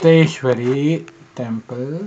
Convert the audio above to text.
Gupteshwari temple